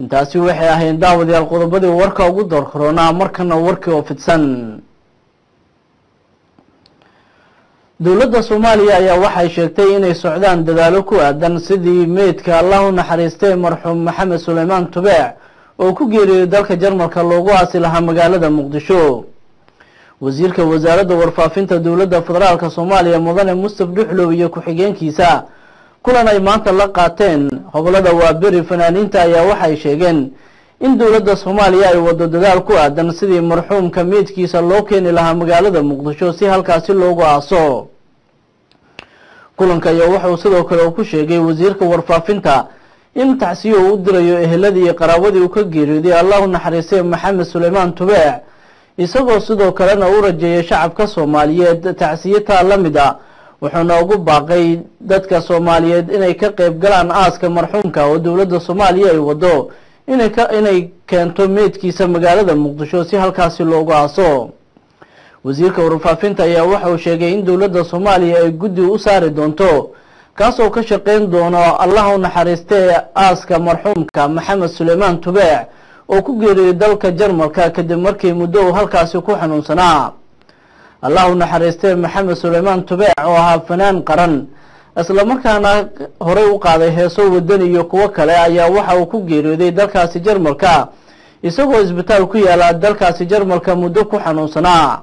intaasi waxay ahayn daawadayaal qodobadii warka ugu doorkaroonaa markana warkii oo fidsan. Dowladda soomaaliya ayaa waxay sheegtay inay socdaan dadaalo ku aadan sidii meydka allah u naxariistay marxuum maxamed suleymaan tubeec oo ku geeriyooday dalka jarmalka loogu aasi lahaa magaalada muqdisho. Wasiirka wasaaradda warfaafinta dowladda federaalk soomaaliya mudane mustaf dhuxlow iyo ku-xigeenkiisa kulan ay maanta la qaateen hobolada waaberi fanaaniinta ayaa waxay sheegeen in dowladda soomaaliya ay wado dadaal ku aadan sidii marxuumka meydkiisa loo keeni lahaa magaalada muqdisho si halkaasi loogu aaso. Kulanka ayaa wuxuu sidoo kale uu ku sheegay wasiirka warfaafinta in tacsiyo uu u dirayo eheladii iyo qaraabadii uu ka geeriyooday allah u naxariistay maxamed suleymaan tubeec isagoo sidoo kalena u rajeeyay shacabka soomaaliyeed tacsiyataa la mid a wuxuuna ugu baaqay dadka soomaaliyeed inay ka qeyb galaan aaska marxuumka oo dowladda soomaaliya ay wado inay keento meydkiisa magaalada muqdisho si halkaasi loogu aaso. Wasiirka warfaafinta ayaa waxa uu sheegay in dowladda soomaaliya ay guddi u saari doonto kaasoo ka shaqeyn doono allah u naxariistee aaska marxuumka maxamed suleymaan tubeec oo ku geeriyey dalka jarmalka kadib markii muddo uu halkaasi ku xanuunsanaa allah u naxariistee maxamed suleymaan tubeec oo ahaa fanaan qaran. Islamarkaana horey u qaaday heeso wadan iyo kuwo kale ayaa waxa uu ku geeriyooday dalkaasi jarmalka. Isagoo isbitaal ku yaalla dalkaasi jarmalka muddo ku xanuunsanaa